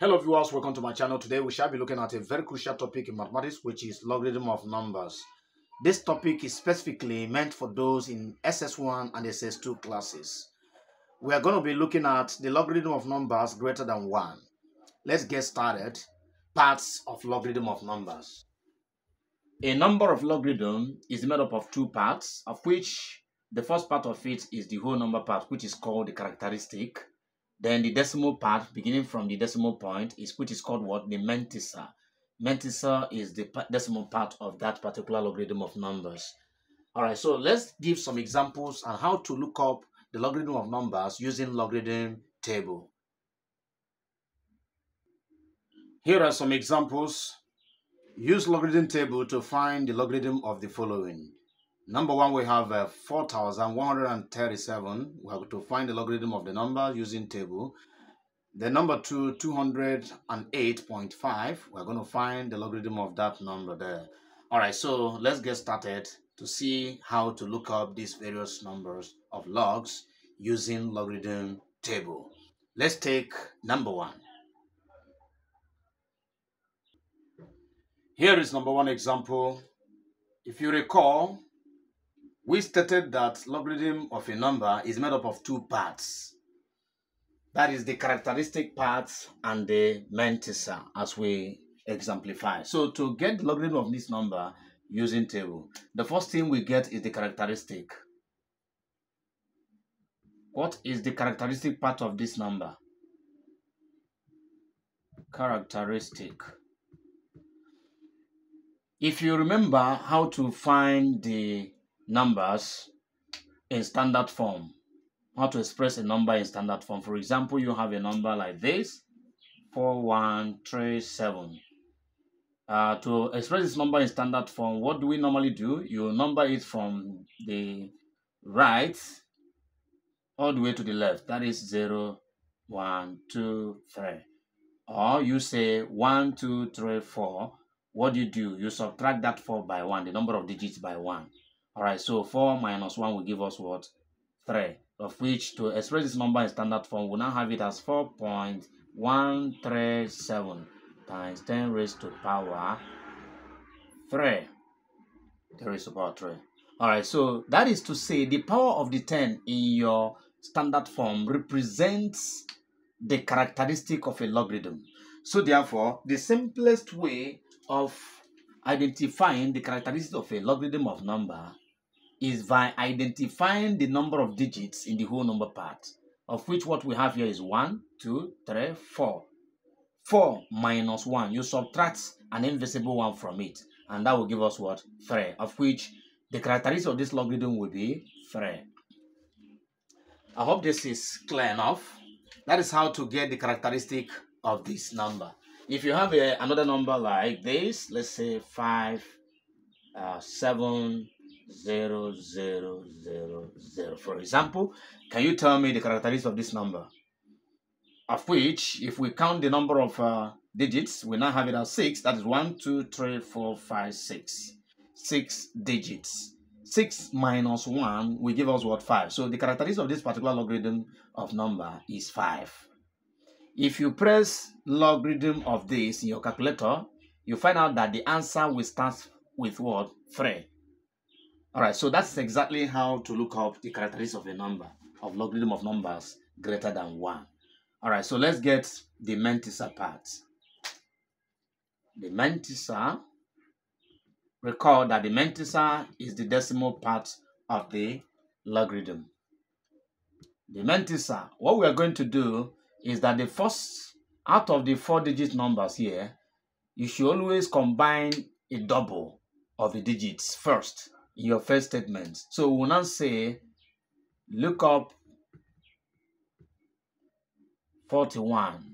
Hello viewers, welcome to my channel. Today we shall be looking at a very crucial topic in mathematics which is logarithm of numbers. This topic is specifically meant for those in SS1 and SS2 classes. We are going to be looking at the logarithm of numbers greater than 1. Let's get started. Parts of logarithm of numbers. A number of logarithm is made up of two parts of which the first part of it is the whole number part which is called the characteristic then the decimal part, beginning from the decimal point, is which is called what? The mantissa. Mantissa is the decimal part of that particular logarithm of numbers. All right, so let's give some examples on how to look up the logarithm of numbers using logarithm table. Here are some examples. Use logarithm table to find the logarithm of the following. Number one, we have uh, 4,137. We have to find the logarithm of the number using table. The number two, 208.5. We're going to find the logarithm of that number there. All right, so let's get started to see how to look up these various numbers of logs using logarithm table. Let's take number one. Here is number one example. If you recall, we stated that logarithm of a number is made up of two parts. That is the characteristic part and the mantissa as we exemplify. So to get the logarithm of this number using table, the first thing we get is the characteristic. What is the characteristic part of this number? Characteristic. If you remember how to find the numbers in standard form. How to express a number in standard form. For example, you have a number like this, 4137. Uh, to express this number in standard form, what do we normally do? You number it from the right all the way to the left. That is 0, 1, 2, 3. Or you say 1, 2, 3, 4. What do you do? You subtract that 4 by 1, the number of digits by 1. All right, so 4 minus 1 will give us what? 3, of which to express this number in standard form, we now have it as 4.137 times 10 raised to the power 3. 10 raised to power 3. All right, so that is to say the power of the 10 in your standard form represents the characteristic of a logarithm. So therefore, the simplest way of identifying the characteristic of a logarithm of number is by identifying the number of digits in the whole number part, of which what we have here is 1, 2, 3, 4. 4 minus 1, you subtract an invisible one from it, and that will give us what? 3, of which the characteristic of this logarithm will be 3. I hope this is clear enough. That is how to get the characteristic of this number. If you have a, another number like this, let's say 5, uh, 7, zero zero zero zero. For example, can you tell me the characteristics of this number? Of which, if we count the number of uh, digits, we now have it as six. That is one, two, three, four, five, six. Six digits. Six minus one will give us what five. So the characteristics of this particular logarithm of number is five. If you press logarithm of this in your calculator, you find out that the answer will start with what? Three. All right, so that's exactly how to look up the characteristics of a number, of logarithm of numbers greater than 1. All right, so let's get the mantissa part. The mantissa, recall that the mantissa is the decimal part of the logarithm. The mantissa, what we are going to do is that the first, out of the four digit numbers here, you should always combine a double of the digits first your first statement. So we will now say look up 41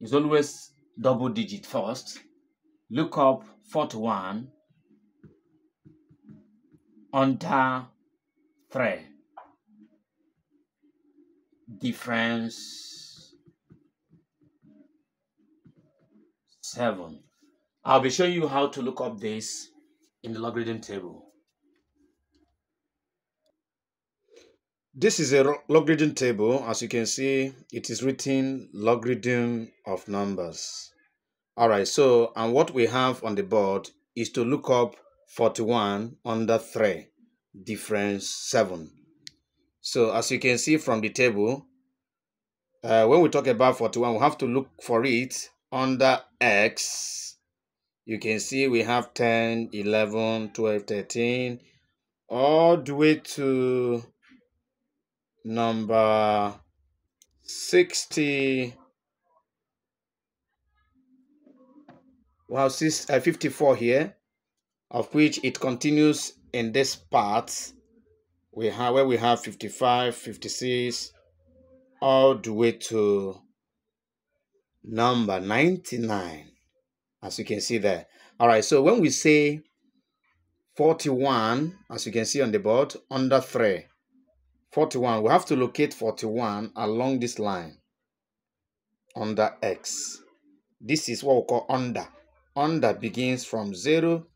It's always double digit first. Look up 41 under 3. Difference 7. I'll be showing you how to look up this in the logarithm table. This is a logarithm table. As you can see, it is written logarithm of numbers. All right, so and what we have on the board is to look up 41 under 3, difference 7. So as you can see from the table, uh, when we talk about 41, we have to look for it under x. You can see we have 10, 11, 12, 13, all the way to number 60 well uh, 54 here of which it continues in this part. We have where we have 55 56 all the way to number 99 as you can see there. All right so when we say 41 as you can see on the board under 3 41 we have to locate 41 along this line under x. This is what we call under. Under begins from 0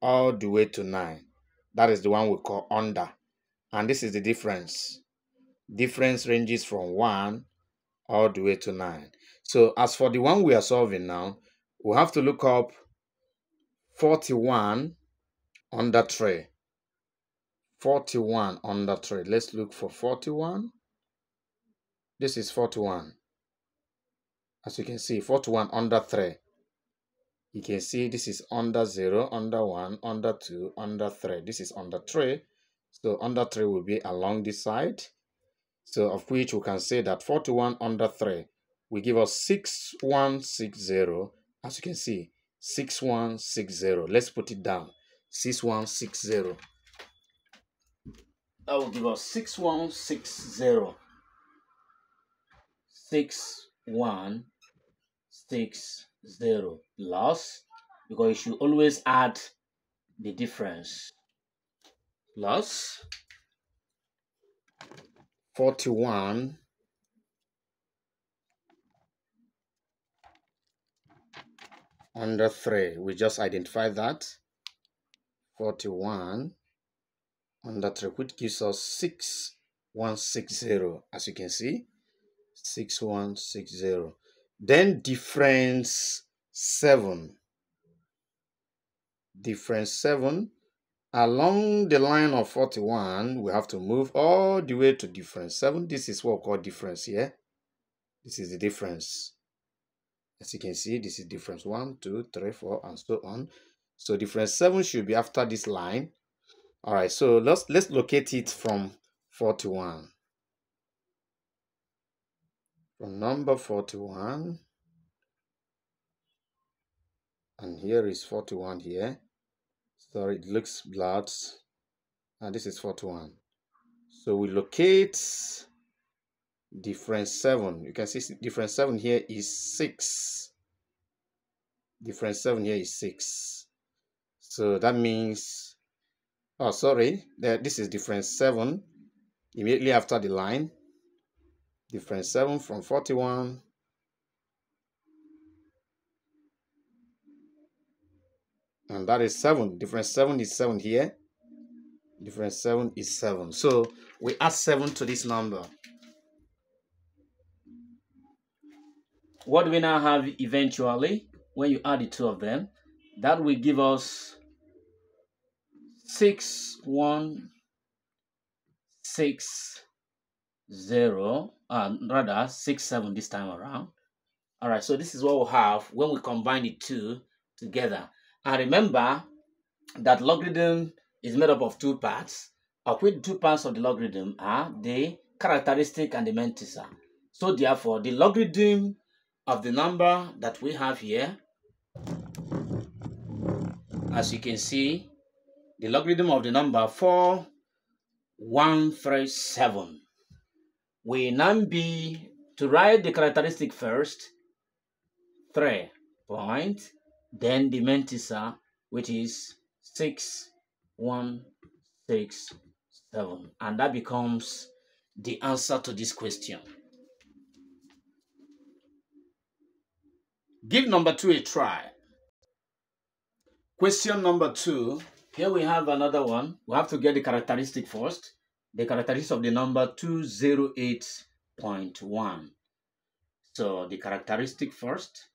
all the way to 9 that is the one we call under. And this is the difference. Difference ranges from 1 all the way to 9 so as for the one we are solving now we have to look up 41 under 3 41 under 3. Let's look for 41. This is 41. As you can see, 41 under 3. You can see this is under 0, under 1, under 2, under 3. This is under 3. So under 3 will be along this side. So of which we can say that 41 under 3 will give us 6160. As you can see, 6160. Let's put it down. 6160 that will give us 6160. 6160 plus, because you should always add the difference, plus 41 under 3. We just identify that. 41 under 3 which gives us 6160 as you can see. 6160 then difference 7 difference 7 along the line of 41 we have to move all the way to difference 7 this is what we call difference here. This is the difference. As you can see this is difference 1 2 3 4 and so on. So difference 7 should be after this line all right, so let's let's locate it from 41. From number 41. And here is 41 here. Sorry, it looks blurred. And this is 41. So we locate difference 7. You can see difference 7 here is 6. Difference 7 here is 6. So that means oh sorry. That this is difference 7 immediately after the line difference 7 from 41 and that is 7 difference 7 is 7 here. Difference 7 is 7 so we add 7 to this number. What we now have eventually when you add the two of them that will give us six one six zero uh, rather six seven this time around. All right so this is what we'll have when we combine the two together. And remember that logarithm is made up of two parts of which two parts of the logarithm are the characteristic and the mantissa so therefore the logarithm of the number that we have here as you can see the logarithm of the number 4137 will now be to write the characteristic first, 3 point, then the mantissa, which is 6167. And that becomes the answer to this question. Give number 2 a try. Question number 2 here we have another one. We have to get the characteristic first. the characteristic of the number 208.1. So the characteristic first.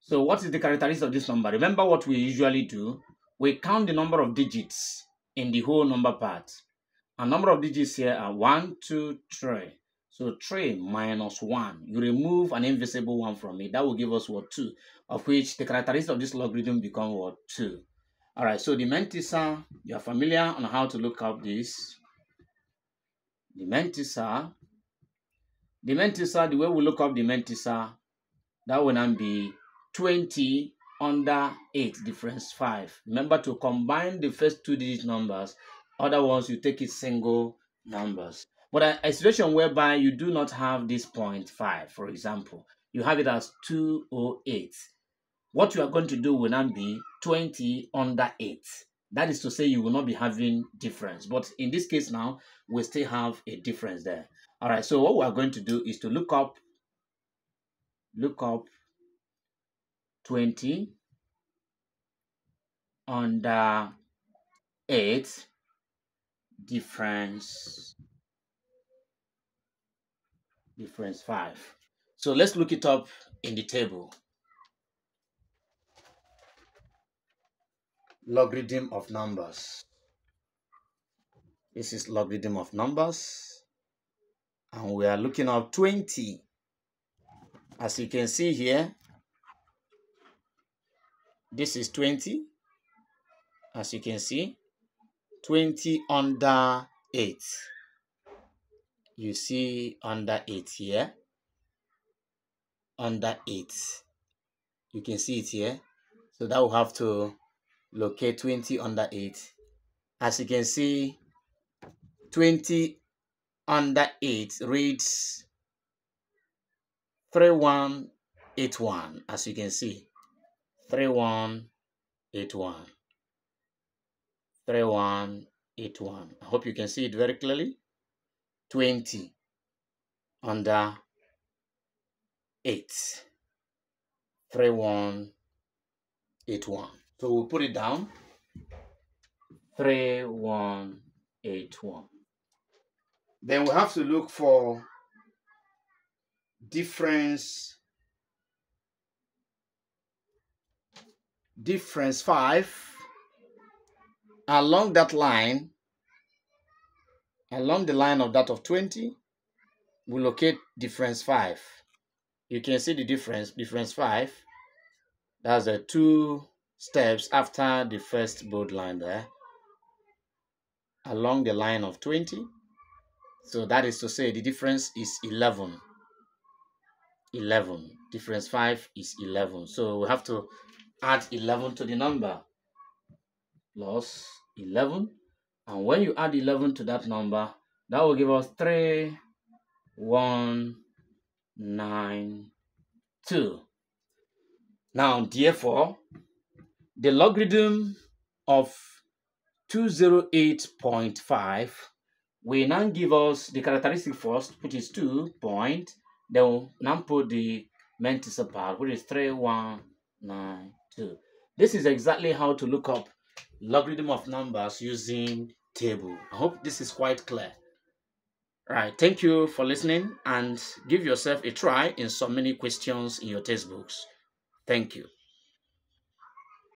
So what is the characteristic of this number? Remember what we usually do? We count the number of digits in the whole number part. A number of digits here are 1, 2, 3. So 3 minus 1. You remove an invisible one from it. That will give us what? 2. Of which the characteristic of this logarithm become what? 2. Alright, so the Mantissa, you are familiar on how to look up this. The Mantissa. The Mantissa, the way we look up the Mantissa, that will not be 20 under 8 difference 5. Remember to combine the first two digit numbers. Other ones, you take it single numbers. But a, a situation whereby you do not have this point 0.5, for example, you have it as 208. What you are going to do will not be 20 under 8. That is to say you will not be having difference. But in this case now, we still have a difference there. All right, so what we are going to do is to look up, look up 20 under 8 difference difference 5 so let's look it up in the table. Logarithm of numbers. This is logarithm of numbers. And we are looking up 20 as you can see here this is 20 as you can see 20 under 8 you see under it here under it you can see it here. So that will have to locate 20 under 8 as you can see 20 under 8 reads 3181 as you can see. 3181 3181 I hope you can see it very clearly 20 under 8 3181 so we'll put it down. 3181 then we have to look for difference difference 5 along that line along the line of that of 20 we locate difference 5 you can see the difference difference 5 that's the two steps after the first bold line there. Along the line of 20 so that is to say the difference is 11 11 difference 5 is 11 so we have to add 11 to the number. Plus 11 and when you add 11 to that number that will give us 3 1 9 2 now therefore the logarithm of 208.5 will now give us the characteristic first which is 2 point then we'll now put the Mantissa part which is 3192 this is exactly how to look up logarithm of numbers using table. I hope this is quite clear. Right, thank you for listening and give yourself a try in so many questions in your textbooks. Thank you.